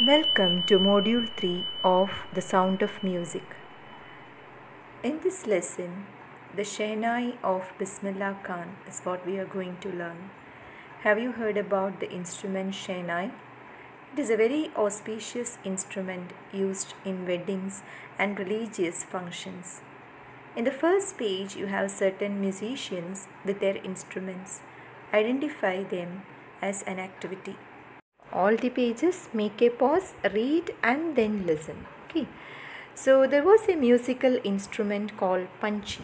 Welcome to Module 3 of The Sound of Music. In this lesson, the Shehnai of Bismillah Khan is what we are going to learn. Have you heard about the instrument Shehnai? It is a very auspicious instrument used in weddings and religious functions. In the first page, you have certain musicians with their instruments. Identify them as an activity all the pages make a pause read and then listen. Okay. So there was a musical instrument called pungi.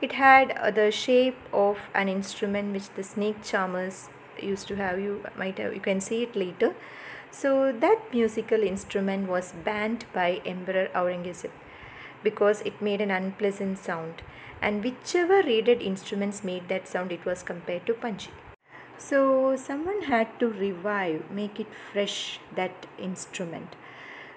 It had uh, the shape of an instrument which the snake charmers used to have. You might have you can see it later. So that musical instrument was banned by emperor aurangzeb because it made an unpleasant sound. And whichever reeded instruments made that sound it was compared to pungi so someone had to revive, make it fresh, that instrument.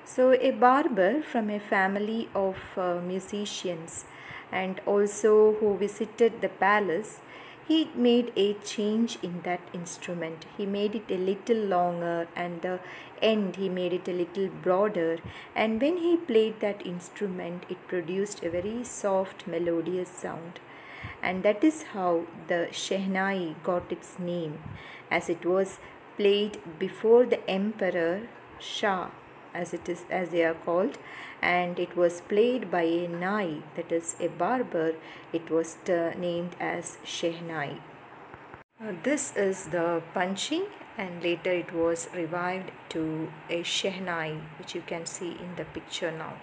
So a barber from a family of uh, musicians and also who visited the palace, he made a change in that instrument. He made it a little longer and the end he made it a little broader and when he played that instrument it produced a very soft melodious sound and that is how the Shehnai got its name as it was played before the emperor Shah as it is as they are called. And it was played by a nai that is a barber. It was named as Shehnai. Uh, this is the pungi and later it was revived to a Shehnai which you can see in the picture now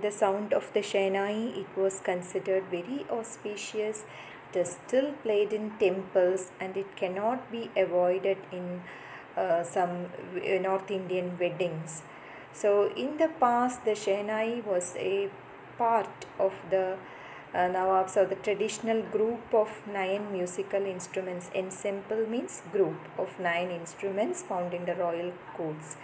the sound of the Shehnai, it was considered very auspicious. It is still played in temples and it cannot be avoided in uh, some uh, North Indian weddings. So in the past, the Shehnai was a part of the uh, naubat or the traditional group of nine musical instruments. Ensemble means group of nine instruments found in the royal courts.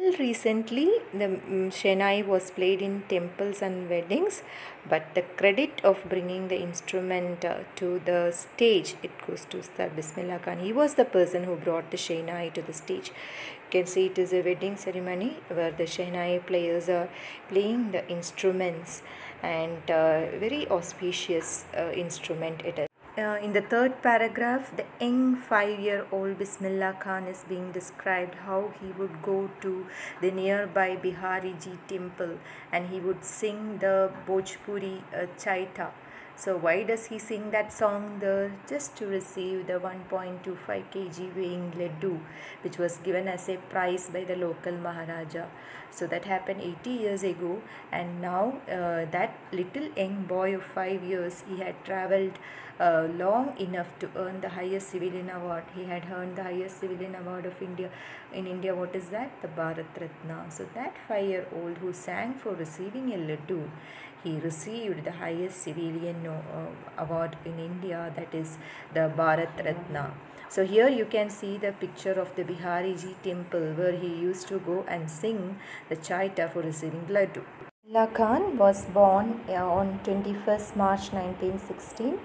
Recently, the um, Shehnai was played in temples and weddings, but the credit of bringing the instrument uh, to the stage it goes to Sir Bismillah Khan. He was the person who brought the Shehnai to the stage. You can see it is a wedding ceremony where the Shehnai players are playing the instruments and uh, very auspicious uh, instrument it is. Uh, in the third paragraph, the young five-year-old Bismillah Khan is being described how he would go to the nearby Bihariji temple and he would sing the Bhojpuri uh, Chaita. So why does he sing that song there? Just to receive the 1.25 kg weighing laddu which was given as a prize by the local Maharaja. So that happened 80 years ago and now uh, that little young boy of 5 years he had travelled uh, long enough to earn the highest civilian award. He had earned the highest civilian award of India. In India, what is that? The Bharat Ratna. So that five-year-old who sang for receiving a laddu, he received the highest civilian uh, award in India, that is the Bharat Ratna. So here you can see the picture of the Bihariji temple where he used to go and sing the chaita for receiving laddu. La Khan was born uh, on 21st March 1916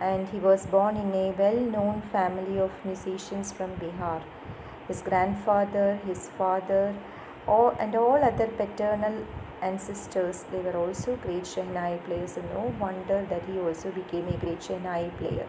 and he was born in a well-known family of musicians from Bihar. His grandfather, his father, all, and all other paternal ancestors, they were also great Shehnai players and no wonder that he also became a great Shehnai player.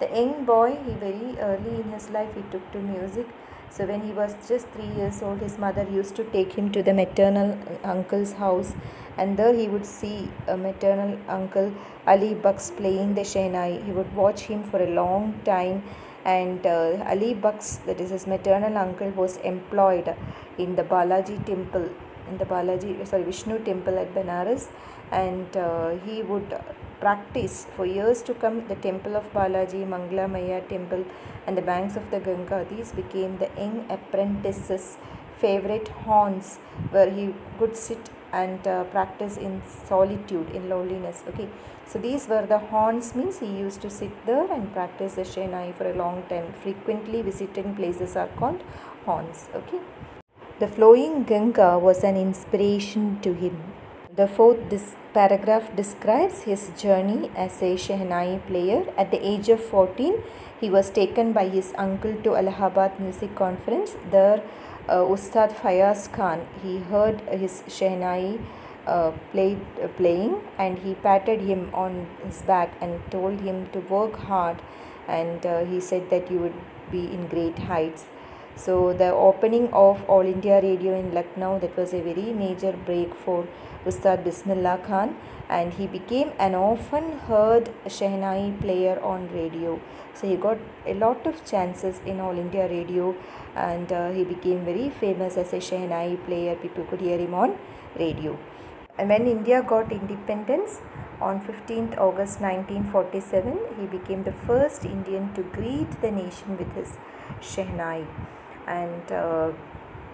The young boy, he very early in his life, he took to music so when he was just three years old, his mother used to take him to the maternal uncle's house, and there he would see a maternal uncle Ali Bux playing the Shehnai. He would watch him for a long time, and uh, Ali Bux, that is his maternal uncle, was employed in the Balaji temple, in the Balaji sorry Vishnu temple at Benares, and uh, he would practice for years to come the temple of Balaji, Mangala Maiya temple and the banks of the Ganga. These became the young apprentice's favorite haunts where he could sit and uh, practice in solitude, in loneliness. Okay, so these were the haunts means he used to sit there and practice the Shehnai for a long time. Frequently visiting places are called haunts. Okay. The flowing Ganga was an inspiration to him. The fourth dis- paragraph describes his journey as a Shehnai player. At the age of 14, he was taken by his uncle to Allahabad Music Conference. There, uh, Ustad Fayaz Khan, he heard his Shehnai uh, played, uh, playing and he patted him on his back and told him to work hard and uh, he said that you would be in great heights. So the opening of All India Radio in Lucknow that was a very major break for Ustad Bismillah Khan and he became an often heard Shehnai player on radio. So he got a lot of chances in All India Radio and uh, he became very famous as a Shehnai player. People could hear him on radio. And when India got independence on 15th August 1947, he became the first Indian to greet the nation with his Shehnai. And uh,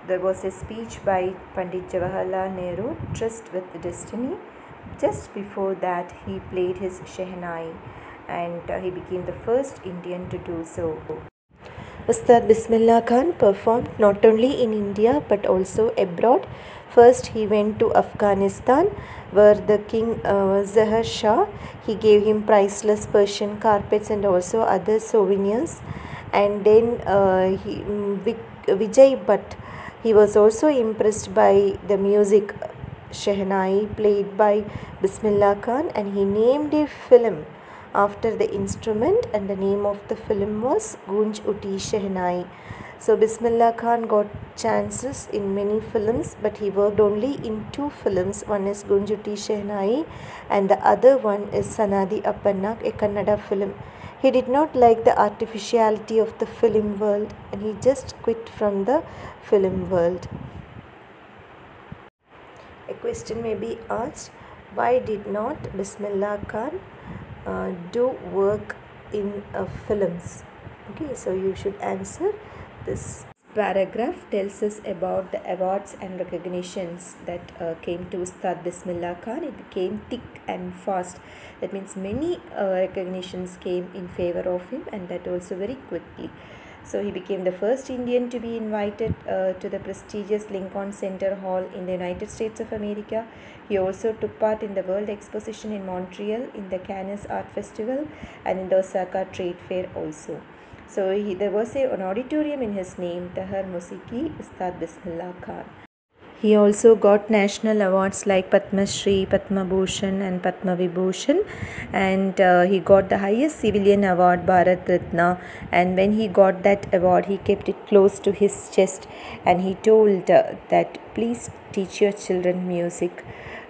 there was a speech by Pandit Jawaharlal Nehru, Tryst with Destiny. Just before that, he played his Shehnai and uh, he became the first Indian to do so. Ustad Bismillah Khan performed not only in India but also abroad. First, he went to Afghanistan where the king uh, Zahir Shah he gave him priceless Persian carpets and also other souvenirs. And then uh, he, Vijay Bhatt he was also impressed by the music Shehnai played by Bismillah Khan and he named a film after the instrument and the name of the film was Gunj Uthi Shehnai. So Bismillah Khan got chances in many films but he worked only in two films. One is Gunj Uthi Shehnai and the other one is Sanadi Appanna, a Kannada film. He did not like the artificiality of the film world and he just quit from the film world. A question may be asked why did not Bismillah Khan uh, do work in uh, films okay so you should answer this paragraph tells us about the awards and recognitions that uh, came to Ustad Bismillah Khan. It became thick and fast. That means many uh, recognitions came in favor of him and that also very quickly. So he became the first Indian to be invited uh, to the prestigious Lincoln Center Hall in the United States of America. He also took part in the World Exposition in Montreal, in the Cannes Art Festival and in the Osaka Trade Fair also. So he, there was a, an auditorium in his name, Tahar Musiki Ustad Bismillah Khan. He also got national awards like Padma Shri, Padma Bhushan and Padma Vibhushan and uh, he got the highest civilian award Bharat Ratna. And when he got that award he kept it close to his chest. And he told uh, that please teach your children music.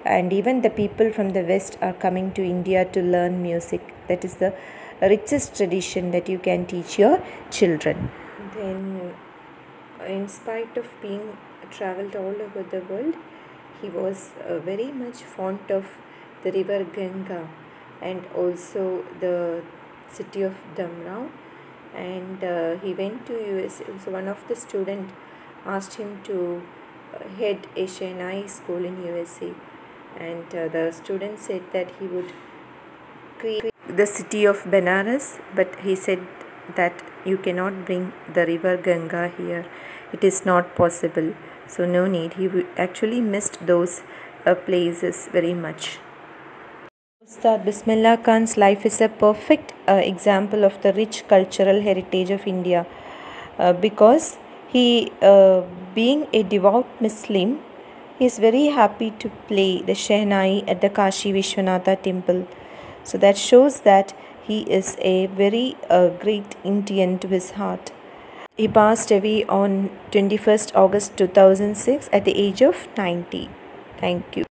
And even the people from the west are coming to India to learn music. That is the richest tradition that you can teach your children then in spite of being traveled all over the world. He was uh, very much fond of the river Ganga and also the city of Dumraon and uh, he went to US. So one of the student asked him to uh, head a school in USA and uh, the student said that he would create the city of Benares but he said that you cannot bring the river Ganga here. It is not possible. So no need. He actually missed those uh, places very much. Ustad Bismillah Khan's life is a perfect uh, example of the rich cultural heritage of India. Uh, because he uh, being a devout Muslim he is very happy to play the Shehnai at the Kashi Vishwanatha temple so that shows that he is a very uh, great Indian to his heart he passed away on 21st August 2006 at the age of 90. Thank you.